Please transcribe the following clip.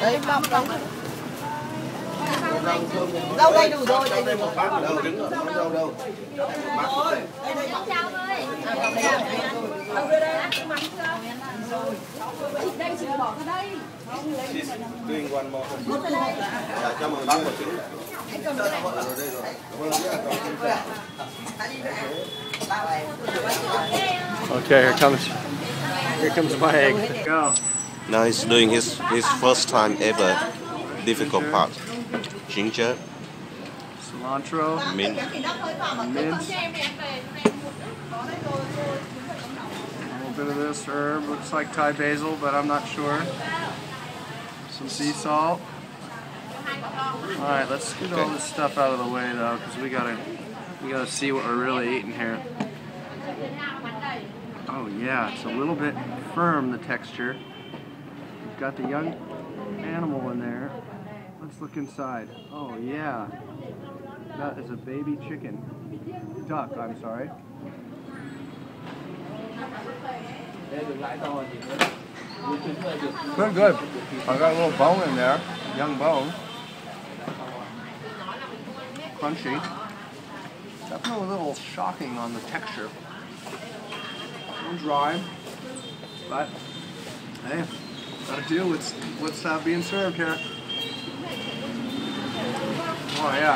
đấy bóc bóc rau đây đủ rồi đây một bát ở đâu đứng ở đâu đâu chào đây, Doing đây, more. đây, mời đây, một đây, Rồi đây rồi. Okay, here comes here comes my egg. Go. Now he's doing his his first time ever difficult part. Ginger, Cilantro, mint, mint, a little bit of this herb. Looks like Thai basil, but I'm not sure. Some sea salt. All right, let's get all this stuff out of the way though, because we gotta we gotta see what we're really eating here. Oh yeah, it's a little bit firm the texture. Got the young animal in there. Let's look inside. Oh yeah, that is a baby chicken. Duck, I'm sorry. Good, good. I got a little bone in there, young bone. Crunchy. Definitely a little shocking on the texture. Dry, but hey, gotta deal with what's uh, being served here. Oh yeah.